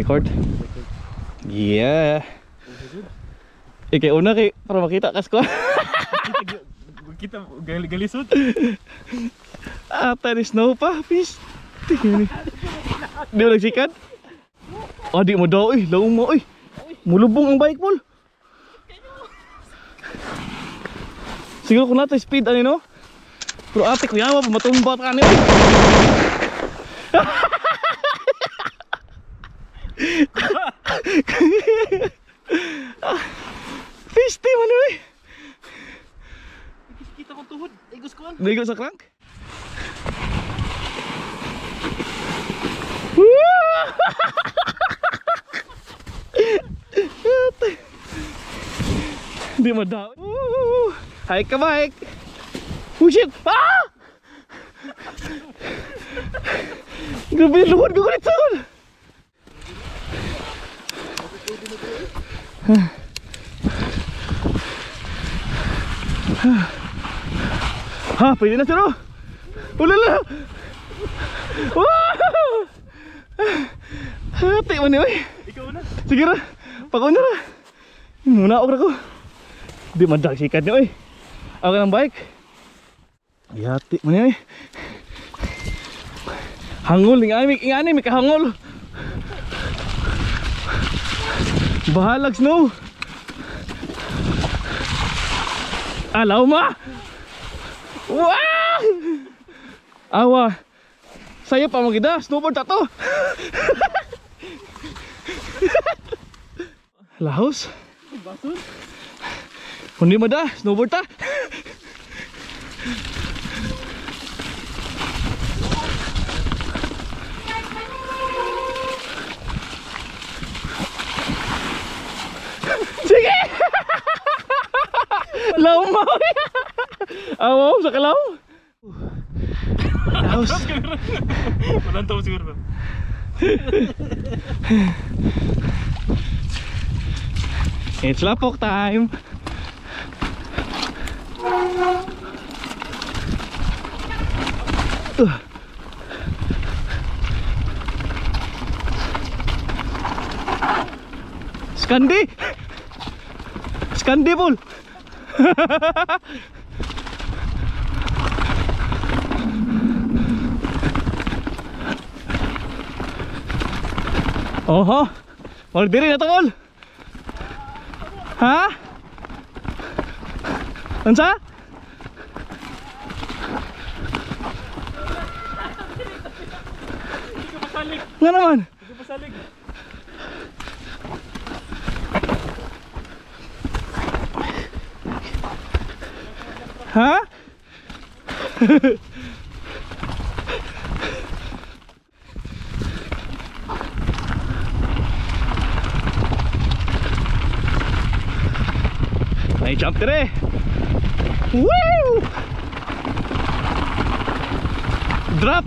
Record? Yeah. Ikay una kay para makita kas ko. Kita gali galisod. Ata ni snow pa, pis. Tingnan ni. Di mo nagsikat? Ah, di mo daw eh. Laong mo eh. Mulubong ang bike Paul. Siguro kung nato speed ano no? Pero ate ko yawa pa matumba ka ni. Fisti man eh. Kita ko tuhod. Igos ko. Ligo sa crank? Hindi mo daw. Hike ka bike. Oh shit! Ah! Grabe, luhod ko ganito. Ha, pwede na sir oh. Ulala. Wow! Hati man ni oy. Ikaw na. Sige ra. Pakauna ra. Muna ako ra ko. Di madag sikat ni oy. Ako ng bike. Yati man ni oy. Hangol ng ani, ng ani may kahangol. Bahalag snow. Alaw ma. Wow! Awa. Saya pa magida, snowboard ta to. Lahos. Basod. Hindi mo da, snowboard ta. Sige! Law mo! Awaw, sa kalaw. Lahos. Walang taon siguro ba? It's lapok time. Uh. Skandi! Skandi bol! Oho! Magdiri na tungol! Ha? Unsa? Nga naman. Pasalig. Ha? May jump dire. Woo! Drop.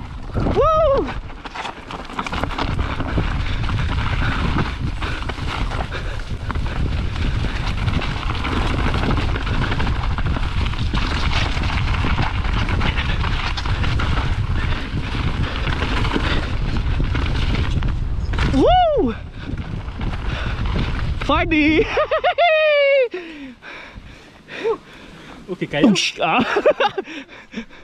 Woo! Woo! Fardy! Okay, geil. Umsch ah.